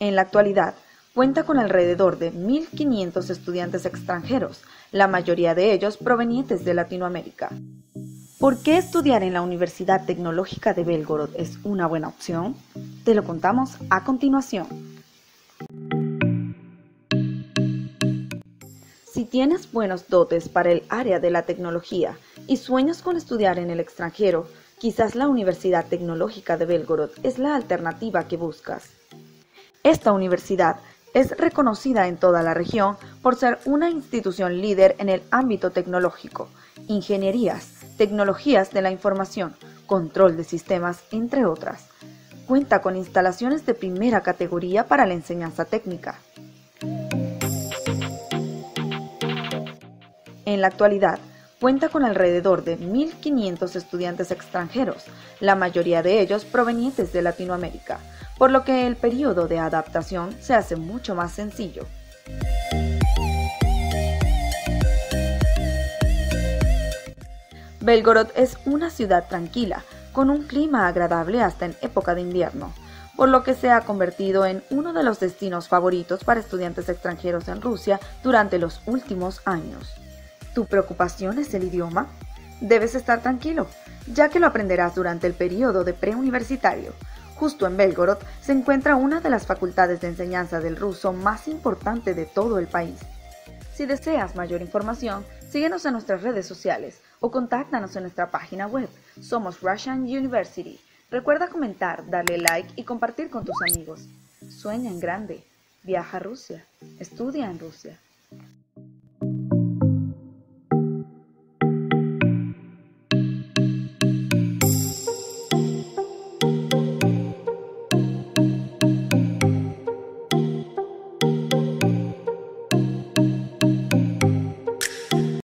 En la actualidad, cuenta con alrededor de 1.500 estudiantes extranjeros, la mayoría de ellos provenientes de Latinoamérica. ¿Por qué estudiar en la Universidad Tecnológica de Belgorod es una buena opción? Te lo contamos a continuación. Si tienes buenos dotes para el área de la tecnología y sueñas con estudiar en el extranjero, quizás la Universidad Tecnológica de Belgorod es la alternativa que buscas. Esta universidad es reconocida en toda la región por ser una institución líder en el ámbito tecnológico, ingenierías, tecnologías de la información, control de sistemas, entre otras. Cuenta con instalaciones de primera categoría para la enseñanza técnica. En la actualidad, cuenta con alrededor de 1.500 estudiantes extranjeros, la mayoría de ellos provenientes de Latinoamérica, por lo que el periodo de adaptación se hace mucho más sencillo. Belgorod es una ciudad tranquila, con un clima agradable hasta en época de invierno, por lo que se ha convertido en uno de los destinos favoritos para estudiantes extranjeros en Rusia durante los últimos años. ¿Tu preocupación es el idioma? Debes estar tranquilo, ya que lo aprenderás durante el periodo de preuniversitario, Justo en Belgorod se encuentra una de las facultades de enseñanza del ruso más importante de todo el país. Si deseas mayor información, síguenos en nuestras redes sociales o contáctanos en nuestra página web. Somos Russian University. Recuerda comentar, darle like y compartir con tus amigos. Sueña en grande. Viaja a Rusia. Estudia en Rusia.